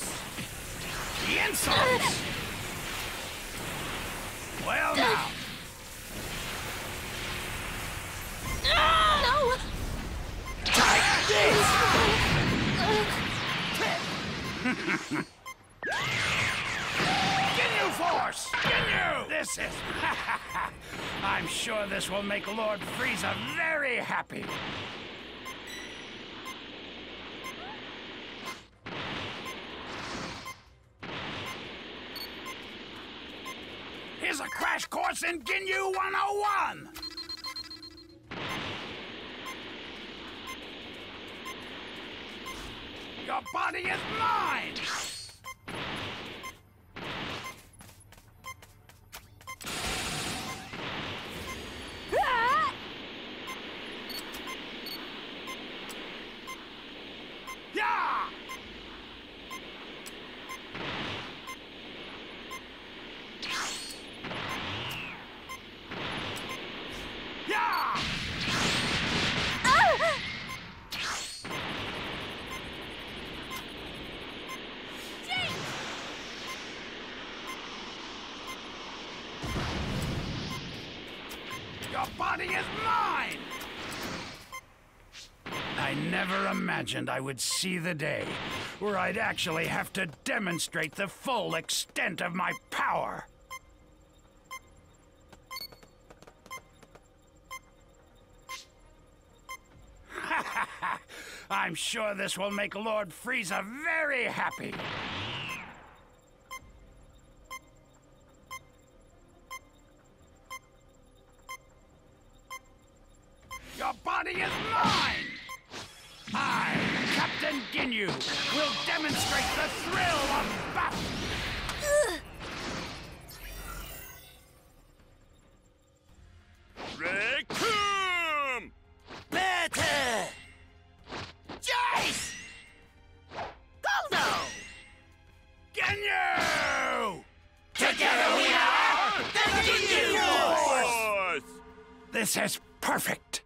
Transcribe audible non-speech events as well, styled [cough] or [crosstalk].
The insolence! Well now, No! take this! [laughs] Ginyu Force! Ginyu! This is... [laughs] I'm sure this will make Lord Frieza very happy. Here's a crash course in Ginyu 101! Your body is mine! Your body is mine! I never imagined I would see the day where I'd actually have to demonstrate the full extent of my power. [laughs] I'm sure this will make Lord Frieza very happy. Your body is mine! I, Captain Ginyu, will demonstrate the thrill of battle! Recoome! Burter! Jeice! Guldo! Ginyu! Together we are the Ginyu! Force! This is perfect!